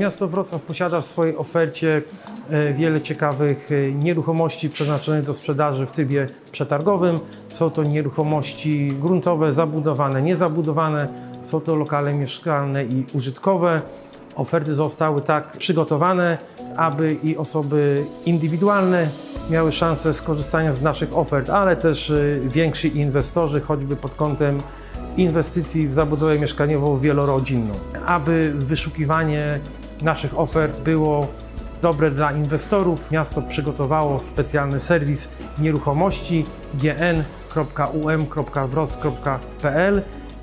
Miasto Wrocław posiada w swojej ofercie e, wiele ciekawych e, nieruchomości przeznaczonych do sprzedaży w trybie przetargowym. Są to nieruchomości gruntowe, zabudowane, niezabudowane. Są to lokale mieszkalne i użytkowe. Oferty zostały tak przygotowane, aby i osoby indywidualne miały szansę skorzystania z naszych ofert, ale też e, więksi inwestorzy, choćby pod kątem inwestycji w zabudowę mieszkaniową wielorodzinną. Aby wyszukiwanie naszych ofert było dobre dla inwestorów, miasto przygotowało specjalny serwis nieruchomości gn.um.wroc.pl,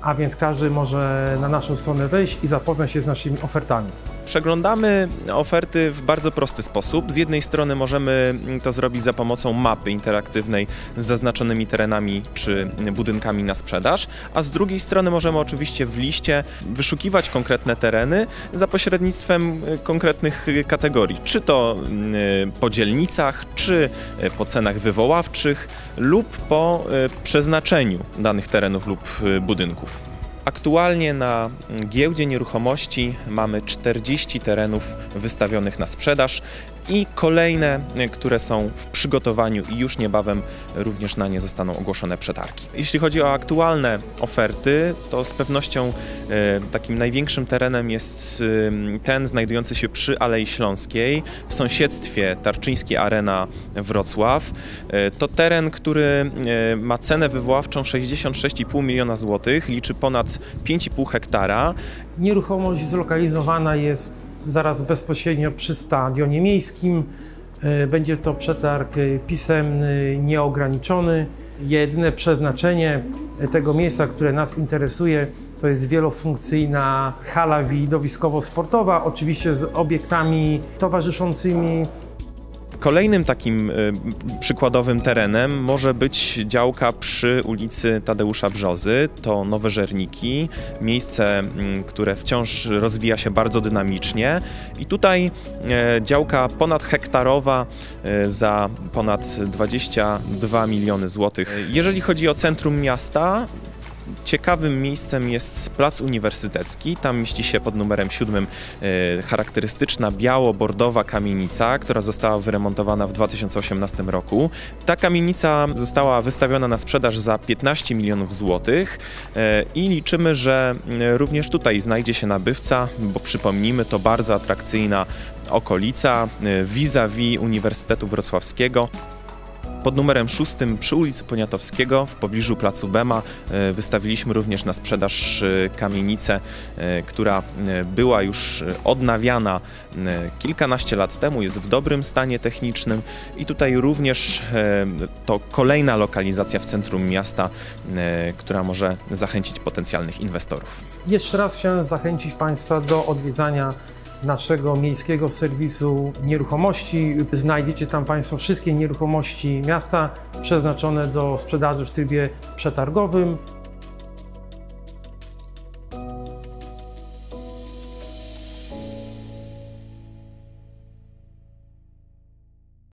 a więc każdy może na naszą stronę wejść i zapoznać się z naszymi ofertami. Przeglądamy oferty w bardzo prosty sposób. Z jednej strony możemy to zrobić za pomocą mapy interaktywnej z zaznaczonymi terenami czy budynkami na sprzedaż, a z drugiej strony możemy oczywiście w liście wyszukiwać konkretne tereny za pośrednictwem y, konkretnych kategorii, czy to y, po dzielnicach, czy po cenach wywoławczych lub po przeznaczeniu danych terenów lub budynków. Aktualnie na giełdzie nieruchomości mamy 40 terenów wystawionych na sprzedaż i kolejne, które są w przygotowaniu i już niebawem również na nie zostaną ogłoszone przetargi. Jeśli chodzi o aktualne oferty, to z pewnością e, takim największym terenem jest e, ten znajdujący się przy Alei Śląskiej w sąsiedztwie Tarczyńskiej Arena Wrocław. E, to teren, który ma cenę wywoławczą 66,5 miliona złotych, liczy ponad 5,5 hektara. Nieruchomość zlokalizowana jest zaraz bezpośrednio przy stadionie miejskim. E, będzie to przetarg e, pisemny, nieograniczony. Jedyne przeznaczenie tego miejsca, które nas interesuje, to jest wielofunkcyjna hala widowiskowo-sportowa, oczywiście z obiektami towarzyszącymi Kolejnym takim y, przykładowym terenem może być działka przy ulicy Tadeusza Brzozy. To Nowe Żerniki, miejsce, mm, które wciąż rozwija się bardzo dynamicznie. I tutaj e, działka ponad hektarowa e, za ponad 22 miliony złotych. Jeżeli chodzi o centrum miasta, Ciekawym miejscem jest Plac Uniwersytecki. Tam mieści się pod numerem 7 e, charakterystyczna biało-bordowa kamienica, która została wyremontowana w 2018 roku. Ta kamienica została wystawiona na sprzedaż za 15 milionów złotych e, i liczymy, że e, również tutaj znajdzie się nabywca, bo przypomnijmy, to bardzo atrakcyjna okolica vis-a-vis -vis Uniwersytetu Wrocławskiego. Pod numerem 6 przy ulicy Poniatowskiego w pobliżu placu Bema e, wystawiliśmy również na sprzedaż e, kamienicę, e, która była już odnawiana kilkanaście lat temu, jest w dobrym stanie technicznym i tutaj również to kolejna lokalizacja w centrum miasta, która może zachęcić potencjalnych inwestorów. Jeszcze raz chciałem zachęcić Państwa do odwiedzania naszego miejskiego serwisu nieruchomości. Znajdziecie tam Państwo wszystkie nieruchomości miasta przeznaczone do sprzedaży w trybie przetargowym.